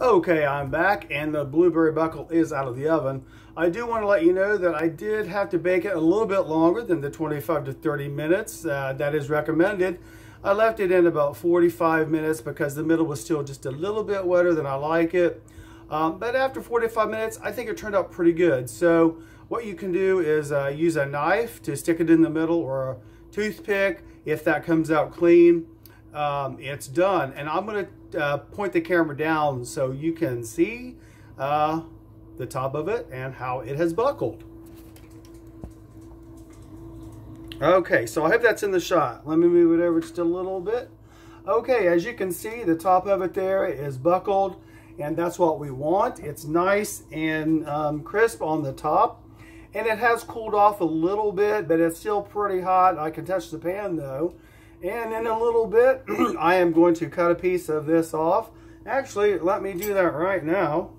Okay, I'm back and the blueberry buckle is out of the oven. I do want to let you know that I did have to bake it a little bit longer than the 25 to 30 minutes uh, that is recommended. I left it in about 45 minutes because the middle was still just a little bit wetter than I like it. Um, but after 45 minutes, I think it turned out pretty good. So what you can do is uh, use a knife to stick it in the middle or a toothpick if that comes out clean um, it's done. And I'm going to uh, point the camera down so you can see uh, the top of it and how it has buckled. Okay, so I hope that's in the shot. Let me move it over just a little bit. Okay, as you can see, the top of it there is buckled, and that's what we want. It's nice and um, crisp on the top, and it has cooled off a little bit, but it's still pretty hot. I can touch the pan, though. And in a little bit, I am going to cut a piece of this off. Actually, let me do that right now.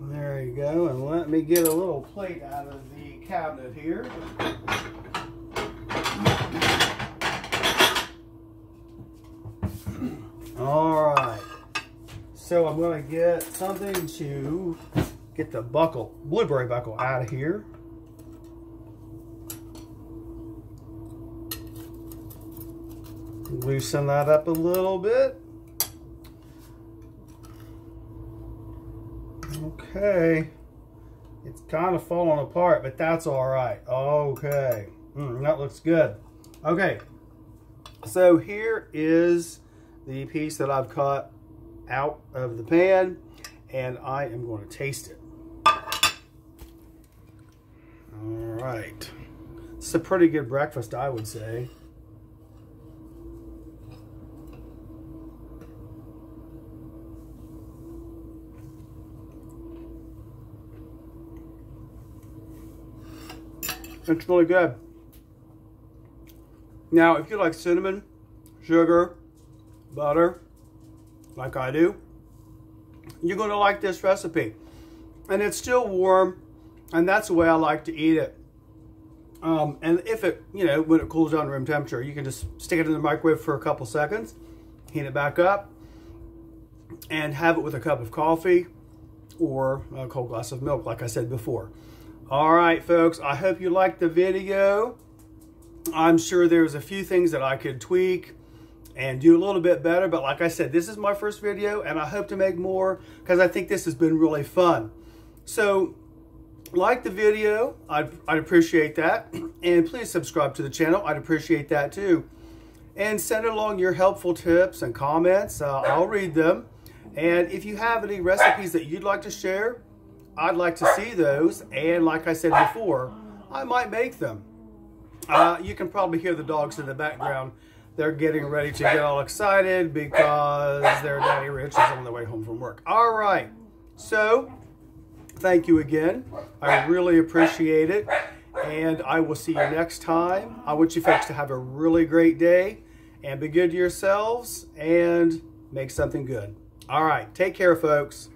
There you go. And let me get a little plate out of the cabinet here. All right. So I'm going to get something to get the buckle, blueberry buckle out of here. Loosen that up a little bit. Okay. It's kind of falling apart, but that's all right. Okay. Mm, that looks good. Okay. So here is the piece that I've cut out of the pan and I am going to taste it. All right. It's a pretty good breakfast, I would say. It's really good. Now, if you like cinnamon, sugar, butter, like I do, you're going to like this recipe. And it's still warm, and that's the way I like to eat it. Um, and if it, you know, when it cools down to room temperature, you can just stick it in the microwave for a couple seconds, heat it back up, and have it with a cup of coffee or a cold glass of milk, like I said before. All right, folks, I hope you liked the video. I'm sure there's a few things that I could tweak and do a little bit better. But like I said, this is my first video and I hope to make more because I think this has been really fun. So like the video, I'd, I'd appreciate that. And please subscribe to the channel. I'd appreciate that too. And send along your helpful tips and comments. Uh, I'll read them. And if you have any recipes that you'd like to share, I'd like to see those. And like I said before, I might make them. Uh, you can probably hear the dogs in the background they're getting ready to get all excited because their daddy Rich is on the way home from work. All right. So, thank you again. I really appreciate it. And I will see you next time. I want you folks to have a really great day and be good to yourselves and make something good. All right. Take care, folks.